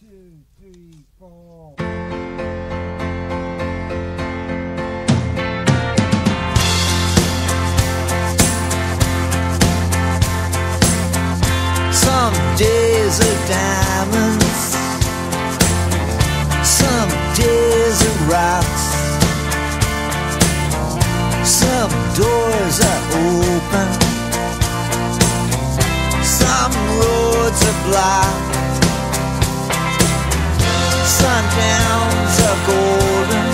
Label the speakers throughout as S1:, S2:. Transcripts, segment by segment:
S1: two, three, four.
S2: Some days are diamonds, some days are rocks. Some doors are open, some roads are blocked. Golden,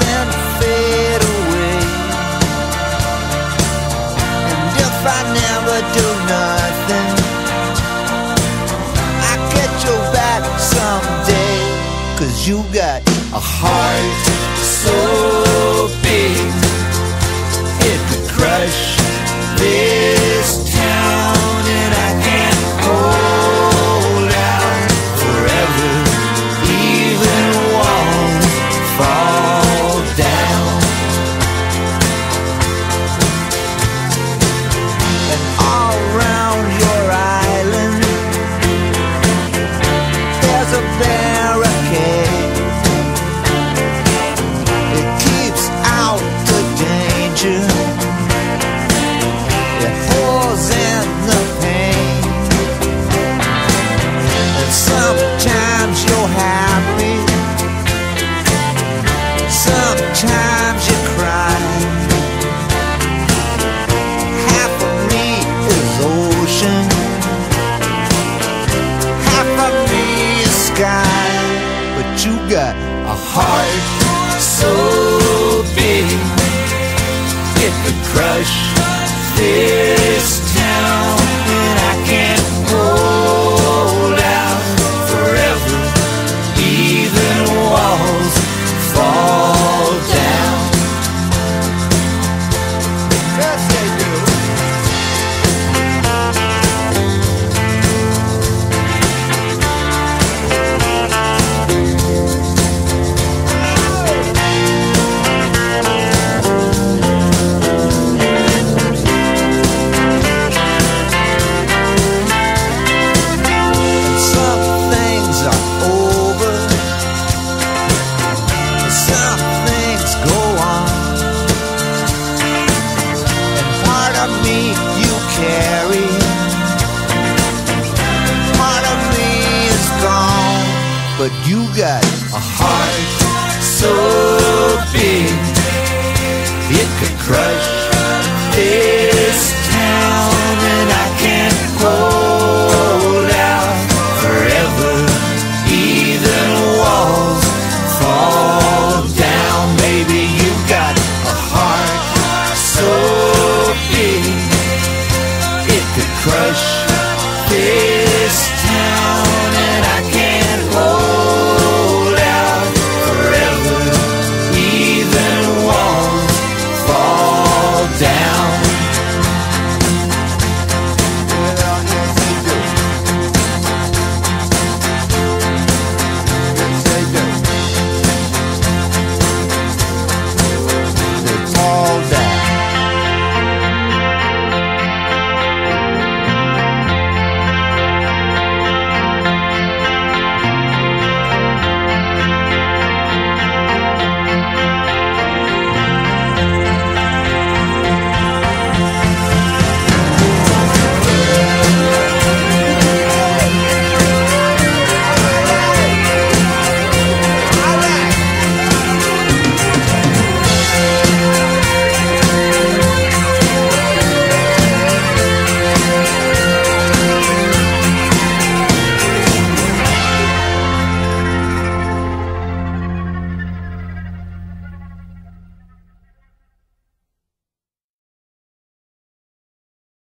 S2: then fade away. And if I never do nothing, I you back someday. Cause you got a heart so big, it could crush this But you got a heart so big, it could crush this But you got a heart so big, it could crush